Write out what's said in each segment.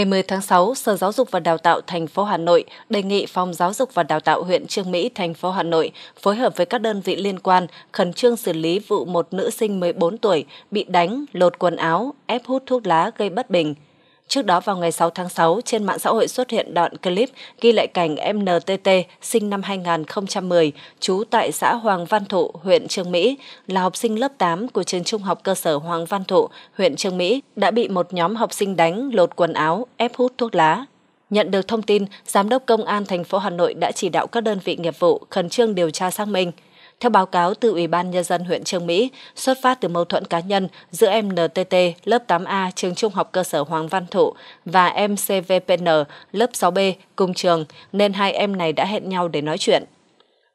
Ngày 10 tháng 6, Sở Giáo dục và Đào tạo thành phố Hà Nội đề nghị Phòng Giáo dục và Đào tạo huyện Trương Mỹ, thành phố Hà Nội phối hợp với các đơn vị liên quan khẩn trương xử lý vụ một nữ sinh 14 tuổi bị đánh, lột quần áo, ép hút thuốc lá gây bất bình. Trước đó vào ngày 6 tháng 6, trên mạng xã hội xuất hiện đoạn clip ghi lại cảnh em NTT sinh năm 2010, trú tại xã Hoàng Văn Thụ, huyện Trương Mỹ, là học sinh lớp 8 của trường trung học cơ sở Hoàng Văn Thụ, huyện Trương Mỹ, đã bị một nhóm học sinh đánh, lột quần áo, ép hút thuốc lá. Nhận được thông tin, Giám đốc Công an thành phố Hà Nội đã chỉ đạo các đơn vị nghiệp vụ khẩn trương điều tra xác minh. Theo báo cáo từ Ủy ban Nhân dân huyện Trương Mỹ, xuất phát từ mâu thuẫn cá nhân giữa em NTT lớp 8A trường trung học cơ sở Hoàng Văn Thụ và em CVPN lớp 6B cùng trường, nên hai em này đã hẹn nhau để nói chuyện.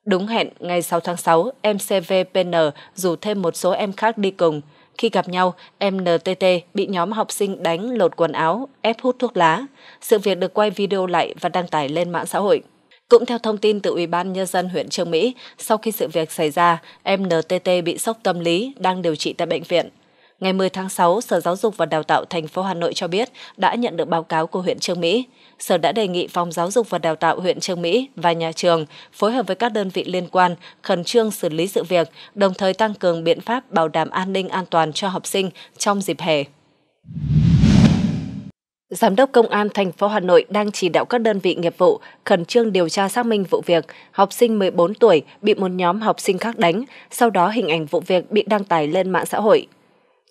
Đúng hẹn, ngày 6 tháng 6, em CVPN rủ thêm một số em khác đi cùng. Khi gặp nhau, em NTT bị nhóm học sinh đánh lột quần áo, ép hút thuốc lá. Sự việc được quay video lại và đăng tải lên mạng xã hội. Cũng theo thông tin từ Ủy ban Nhân dân huyện Trương Mỹ, sau khi sự việc xảy ra, em NTT bị sốc tâm lý, đang điều trị tại bệnh viện. Ngày 10 tháng 6, Sở Giáo dục và Đào tạo thành phố Hà Nội cho biết đã nhận được báo cáo của huyện Trương Mỹ. Sở đã đề nghị Phòng Giáo dục và Đào tạo huyện Trương Mỹ và nhà trường phối hợp với các đơn vị liên quan khẩn trương xử lý sự việc, đồng thời tăng cường biện pháp bảo đảm an ninh an toàn cho học sinh trong dịp hè. Giám đốc Công an thành phố Hà Nội đang chỉ đạo các đơn vị nghiệp vụ khẩn trương điều tra xác minh vụ việc học sinh 14 tuổi bị một nhóm học sinh khác đánh, sau đó hình ảnh vụ việc bị đăng tải lên mạng xã hội.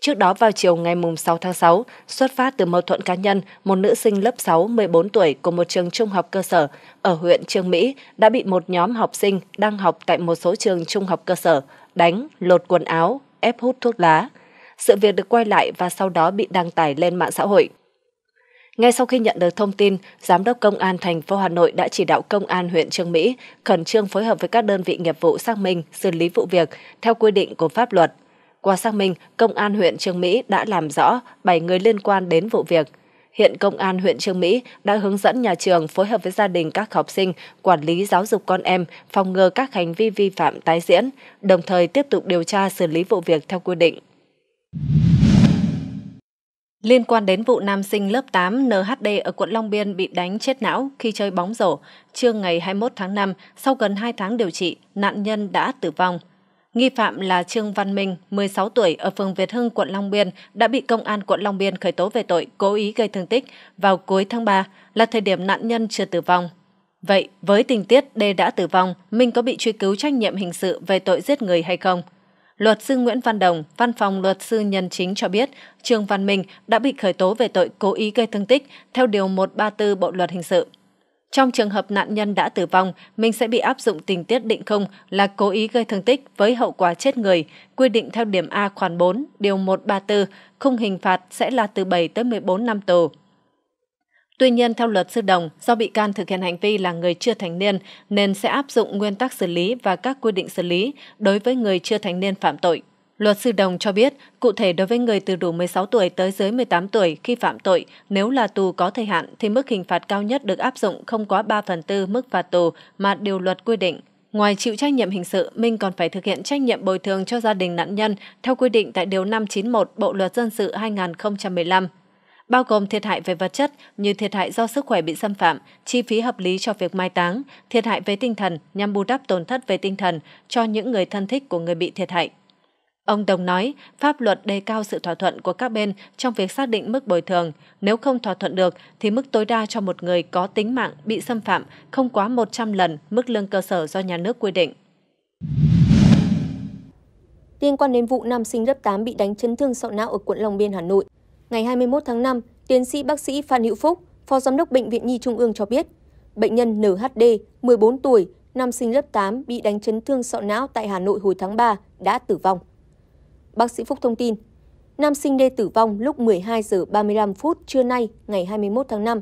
Trước đó vào chiều ngày 6 tháng 6, xuất phát từ mâu thuẫn cá nhân, một nữ sinh lớp 6 14 tuổi của một trường trung học cơ sở ở huyện Trương Mỹ đã bị một nhóm học sinh đang học tại một số trường trung học cơ sở đánh, lột quần áo, ép hút thuốc lá. Sự việc được quay lại và sau đó bị đăng tải lên mạng xã hội. Ngay sau khi nhận được thông tin, Giám đốc Công an thành phố Hà Nội đã chỉ đạo Công an huyện Trương Mỹ khẩn trương phối hợp với các đơn vị nghiệp vụ xác minh, xử lý vụ việc theo quy định của pháp luật. Qua xác minh, Công an huyện Trương Mỹ đã làm rõ 7 người liên quan đến vụ việc. Hiện Công an huyện Trương Mỹ đã hướng dẫn nhà trường phối hợp với gia đình các học sinh quản lý giáo dục con em, phòng ngừa các hành vi vi phạm tái diễn, đồng thời tiếp tục điều tra xử lý vụ việc theo quy định. Liên quan đến vụ nam sinh lớp 8 NHD ở quận Long Biên bị đánh chết não khi chơi bóng rổ, trưa ngày 21 tháng 5, sau gần 2 tháng điều trị, nạn nhân đã tử vong. Nghi phạm là Trương Văn Minh, 16 tuổi, ở phường Việt Hưng, quận Long Biên, đã bị công an quận Long Biên khởi tố về tội cố ý gây thương tích vào cuối tháng 3, là thời điểm nạn nhân chưa tử vong. Vậy, với tình tiết D đã tử vong, Minh có bị truy cứu trách nhiệm hình sự về tội giết người hay không? Luật sư Nguyễn Văn Đồng, Văn phòng Luật sư Nhân chính cho biết, Trương Văn Minh đã bị khởi tố về tội cố ý gây thương tích theo Điều 134 Bộ Luật Hình sự. Trong trường hợp nạn nhân đã tử vong, Minh sẽ bị áp dụng tình tiết định không là cố ý gây thương tích với hậu quả chết người, quy định theo điểm A khoản 4, Điều 134, khung hình phạt sẽ là từ 7 tới 14 năm tù. Tuy nhiên, theo luật sư Đồng, do bị can thực hiện hành vi là người chưa thành niên nên sẽ áp dụng nguyên tắc xử lý và các quy định xử lý đối với người chưa thành niên phạm tội. Luật sư Đồng cho biết, cụ thể đối với người từ đủ 16 tuổi tới dưới 18 tuổi khi phạm tội, nếu là tù có thời hạn thì mức hình phạt cao nhất được áp dụng không quá 3 phần tư mức phạt tù mà điều luật quy định. Ngoài chịu trách nhiệm hình sự, Minh còn phải thực hiện trách nhiệm bồi thường cho gia đình nạn nhân theo quy định tại Điều 591 Bộ Luật Dân sự 2015 bao gồm thiệt hại về vật chất như thiệt hại do sức khỏe bị xâm phạm, chi phí hợp lý cho việc mai táng, thiệt hại về tinh thần nhằm bù đắp tổn thất về tinh thần cho những người thân thích của người bị thiệt hại. Ông Đồng nói, pháp luật đề cao sự thỏa thuận của các bên trong việc xác định mức bồi thường. Nếu không thỏa thuận được, thì mức tối đa cho một người có tính mạng bị xâm phạm không quá 100 lần mức lương cơ sở do nhà nước quy định. Liên quan đến vụ nam sinh lớp 8 bị đánh chấn thương sọ não ở quận Long Biên, Hà Nội, Ngày 21 tháng 5, tiến sĩ bác sĩ Phan Hữu Phúc, Phó Giám đốc Bệnh viện Nhi Trung ương cho biết, bệnh nhân NHD, 14 tuổi, nam sinh lớp 8 bị đánh chấn thương sọ não tại Hà Nội hồi tháng 3 đã tử vong. Bác sĩ Phúc thông tin, nam sinh D tử vong lúc 12 giờ 35 phút trưa nay ngày 21 tháng 5.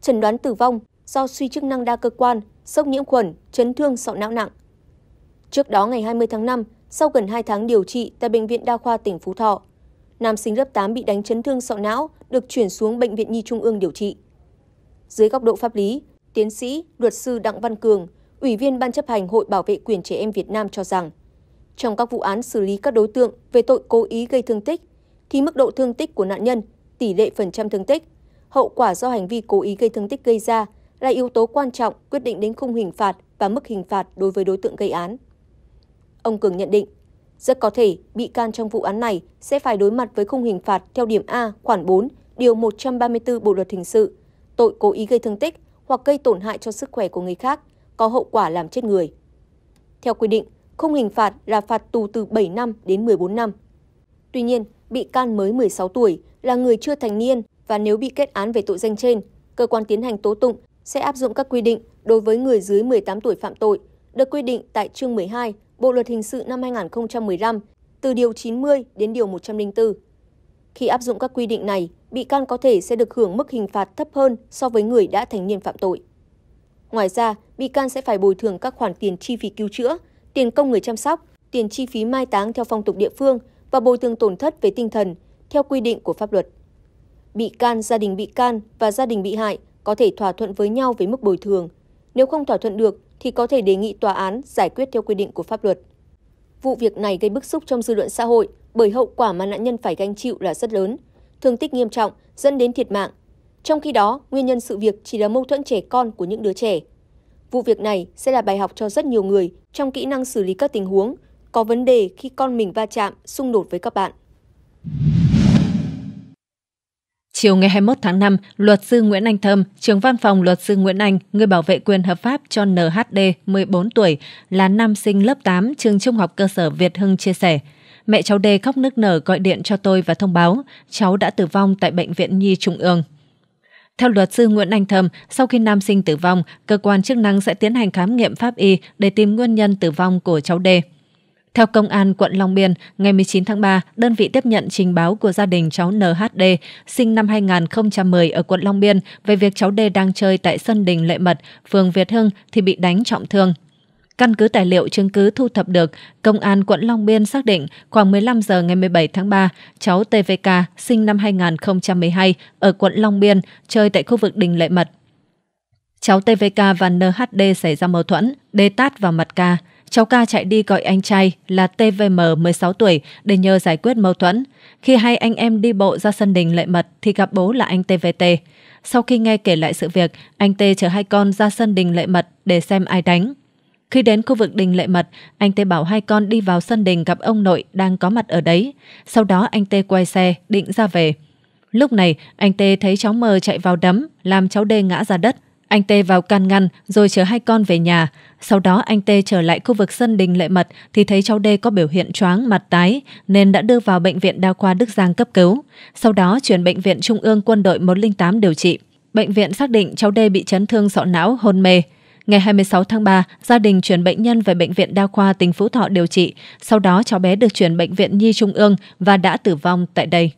Chẩn đoán tử vong do suy chức năng đa cơ quan, sốc nhiễm khuẩn, chấn thương sọ não nặng. Trước đó ngày 20 tháng 5, sau gần 2 tháng điều trị tại Bệnh viện Đa khoa tỉnh Phú Thọ, nam sinh lớp 8 bị đánh chấn thương sọ não, được chuyển xuống Bệnh viện Nhi Trung ương điều trị. Dưới góc độ pháp lý, tiến sĩ, luật sư Đặng Văn Cường, Ủy viên Ban chấp hành Hội Bảo vệ quyền trẻ em Việt Nam cho rằng, trong các vụ án xử lý các đối tượng về tội cố ý gây thương tích, thì mức độ thương tích của nạn nhân, tỷ lệ phần trăm thương tích, hậu quả do hành vi cố ý gây thương tích gây ra là yếu tố quan trọng quyết định đến khung hình phạt và mức hình phạt đối với đối tượng gây án. Ông Cường nhận định, rất có thể bị can trong vụ án này sẽ phải đối mặt với khung hình phạt theo điểm A khoản 4, điều 134 Bộ luật hình sự, tội cố ý gây thương tích hoặc gây tổn hại cho sức khỏe của người khác, có hậu quả làm chết người. Theo quy định, khung hình phạt là phạt tù từ 7 năm đến 14 năm. Tuy nhiên, bị can mới 16 tuổi, là người chưa thành niên và nếu bị kết án về tội danh trên, cơ quan tiến hành tố tụng sẽ áp dụng các quy định đối với người dưới 18 tuổi phạm tội, được quy định tại chương 12 Bộ luật hình sự năm 2015 từ điều 90 đến điều 104. Khi áp dụng các quy định này, bị can có thể sẽ được hưởng mức hình phạt thấp hơn so với người đã thành niên phạm tội. Ngoài ra, bị can sẽ phải bồi thường các khoản tiền chi phí cứu chữa, tiền công người chăm sóc, tiền chi phí mai táng theo phong tục địa phương và bồi thường tổn thất về tinh thần theo quy định của pháp luật. Bị can, gia đình bị can và gia đình bị hại có thể thỏa thuận với nhau về mức bồi thường. Nếu không thỏa thuận được thì có thể đề nghị tòa án giải quyết theo quy định của pháp luật. Vụ việc này gây bức xúc trong dư luận xã hội bởi hậu quả mà nạn nhân phải gánh chịu là rất lớn, thương tích nghiêm trọng dẫn đến thiệt mạng. Trong khi đó, nguyên nhân sự việc chỉ là mâu thuẫn trẻ con của những đứa trẻ. Vụ việc này sẽ là bài học cho rất nhiều người trong kỹ năng xử lý các tình huống có vấn đề khi con mình va chạm, xung đột với các bạn. Chiều ngày 21 tháng 5, luật sư Nguyễn Anh Thơm, trưởng văn phòng luật sư Nguyễn Anh, người bảo vệ quyền hợp pháp cho NHD 14 tuổi, là nam sinh lớp 8 trường trung học cơ sở Việt Hưng chia sẻ. Mẹ cháu D khóc nức nở gọi điện cho tôi và thông báo cháu đã tử vong tại Bệnh viện Nhi Trung ương. Theo luật sư Nguyễn Anh Thơm, sau khi nam sinh tử vong, cơ quan chức năng sẽ tiến hành khám nghiệm pháp y để tìm nguyên nhân tử vong của cháu D. Theo Công an quận Long Biên, ngày 19 tháng 3, đơn vị tiếp nhận trình báo của gia đình cháu NHD, sinh năm 2010 ở quận Long Biên về việc cháu D đang chơi tại sân đình Lệ Mật, phường Việt Hưng thì bị đánh trọng thương. Căn cứ tài liệu chứng cứ thu thập được, Công an quận Long Biên xác định khoảng 15 giờ ngày 17 tháng 3, cháu TVK sinh năm 2012 ở quận Long Biên chơi tại khu vực đình Lệ Mật. Cháu TVK và NHD xảy ra mâu thuẫn, đê tát vào mặt ca. Cháu ca chạy đi gọi anh trai là TVM 16 tuổi để nhờ giải quyết mâu thuẫn. Khi hai anh em đi bộ ra sân đình lệ mật thì gặp bố là anh TVT. Sau khi nghe kể lại sự việc, anh T chở hai con ra sân đình lệ mật để xem ai đánh. Khi đến khu vực đình lệ mật, anh T bảo hai con đi vào sân đình gặp ông nội đang có mặt ở đấy. Sau đó anh T quay xe, định ra về. Lúc này, anh T thấy cháu mờ chạy vào đấm, làm cháu D ngã ra đất. Anh Tê vào can ngăn rồi chở hai con về nhà. Sau đó anh Tê trở lại khu vực sân đình lệ mật thì thấy cháu D có biểu hiện choáng mặt tái nên đã đưa vào bệnh viện đa khoa Đức Giang cấp cứu. Sau đó chuyển bệnh viện Trung ương quân đội 108 điều trị. Bệnh viện xác định cháu D bị chấn thương sọ não hôn mê. Ngày 26 tháng 3, gia đình chuyển bệnh nhân về Bệnh viện Đa khoa tỉnh Phú Thọ điều trị. Sau đó cháu bé được chuyển Bệnh viện Nhi Trung ương và đã tử vong tại đây.